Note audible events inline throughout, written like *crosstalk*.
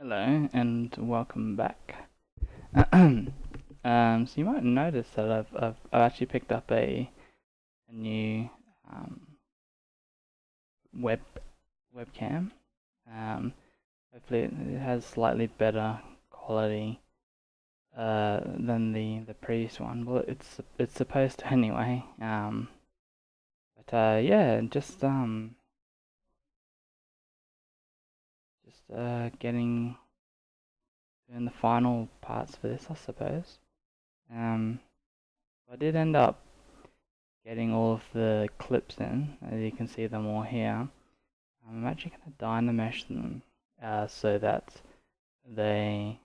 Hello and welcome back. *clears throat* um, so you might notice that I've, I've, I've actually picked up a, a new um, web webcam. Um, hopefully it, has slightly better quality uh, than the, the previous one. Well, it's it's supposed to anyway. Um, but uh, yeah, just um, just uh, getting doing the final parts for this, I suppose. Um, I did end up getting all of the clips in, as you can see them all here. I'm actually going to dynamesh them uh, so that they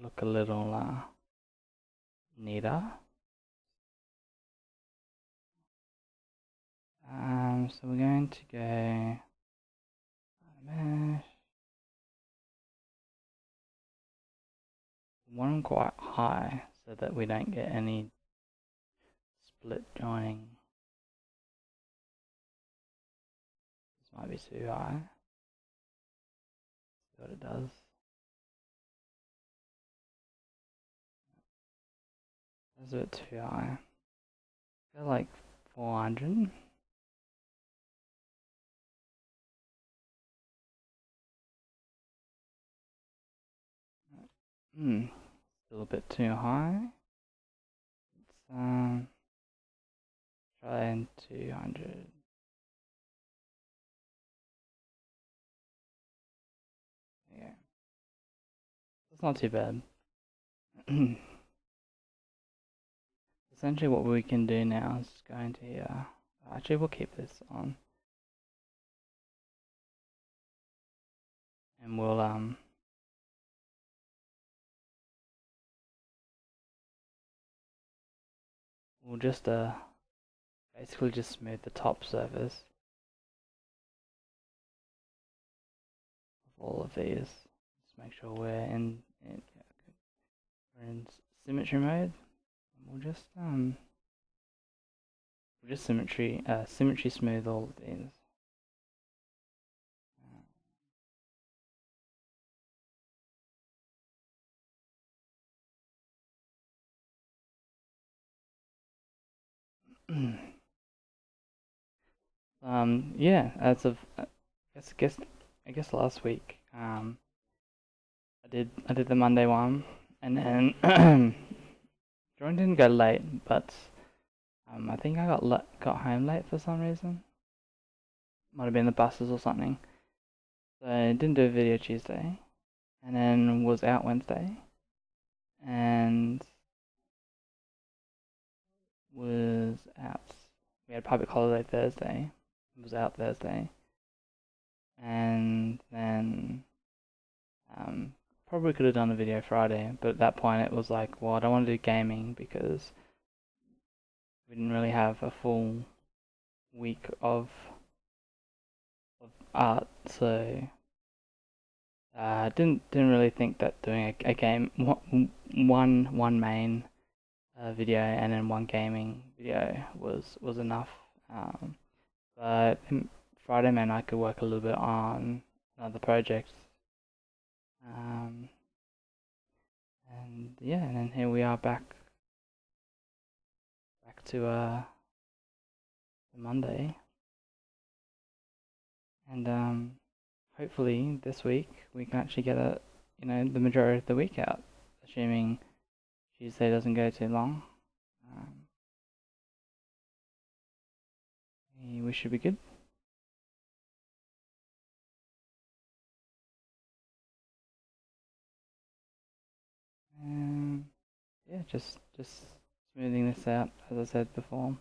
look a little uh, neater. Um, so we're going to go One quite high so that we don't get any split joining. This might be too high. See what it does. That's a bit too high. I feel like 400. Hmm, a bit too high. Let's um try in 200. Yeah, it's not too bad. *clears throat* Essentially, what we can do now is go into here. Actually, we'll keep this on, and we'll um. We'll just uh, basically just smooth the top surface of all of these. Just make sure we're in, in we're in symmetry mode. We'll just um we'll just symmetry uh symmetry smooth all of these. Um yeah as of I guess guess I guess last week um I did I did the Monday one and then *clears throat* Jordan didn't go late but um I think I got got home late for some reason. Might have been the buses or something. So I didn't do a video Tuesday and then was out Wednesday and was out we had public holiday Thursday. It was out Thursday, and then um, probably could have done a video Friday, but at that point it was like, well, I don't want to do gaming because we didn't really have a full week of of art, so I uh, didn't didn't really think that doing a, a game one one main uh, video and then one gaming video was was enough. Um, but Friday man I could work a little bit on other projects. Um, and yeah, and then here we are back back to uh Monday. And um hopefully this week we can actually get a you know the majority of the week out, assuming Tuesday doesn't go too long. Um, we should be good. Um, yeah, just just smoothing this out as I said before.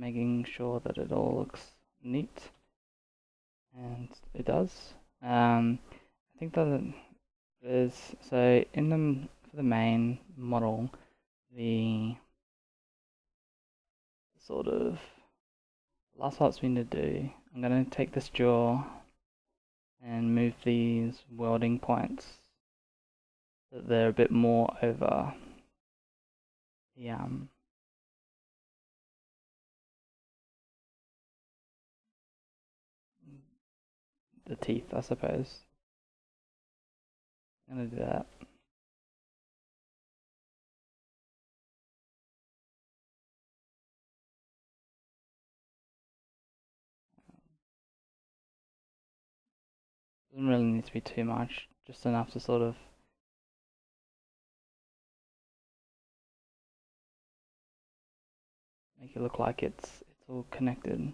Making sure that it all looks neat and it does. Um, I think that there's so in the for the main model, the sort of last parts we need to do. I'm going to take this jaw and move these welding points that they're a bit more over the um the teeth, I suppose. I'm gonna do that. Doesn't really need to be too much, just enough to sort of make it look like it's it's all connected.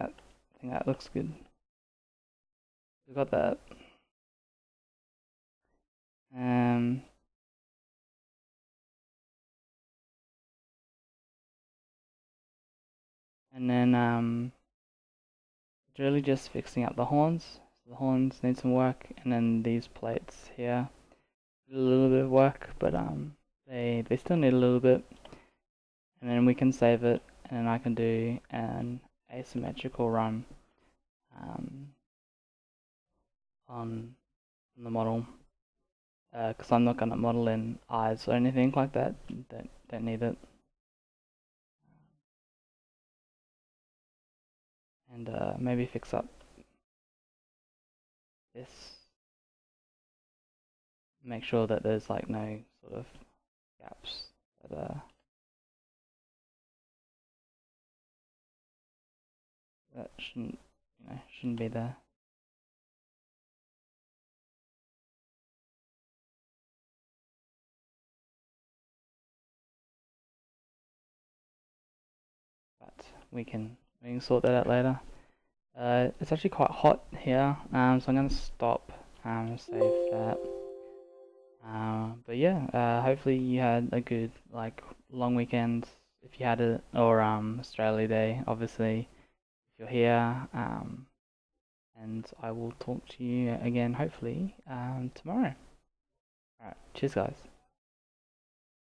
That I think that looks good. We got that. Um and then um it's really just fixing up the horns. So the horns need some work and then these plates here a little bit of work but um they they still need a little bit and then we can save it and then I can do an asymmetrical run um, on, the model. Because uh, I'm not going to model in eyes or anything like that don't, don't need it. And uh, maybe fix up this. Make sure that there's like no sort of gaps that uh that shouldn't you know shouldn't be there. But we can we can sort that out later. Uh, it's actually quite hot here um, so I'm gonna stop um, save that. Uh, but yeah uh, hopefully you had a good like long weekend. If you had it or um, Australia Day obviously you're here. Um, and I will talk to you again hopefully um, tomorrow. Alright, cheers guys.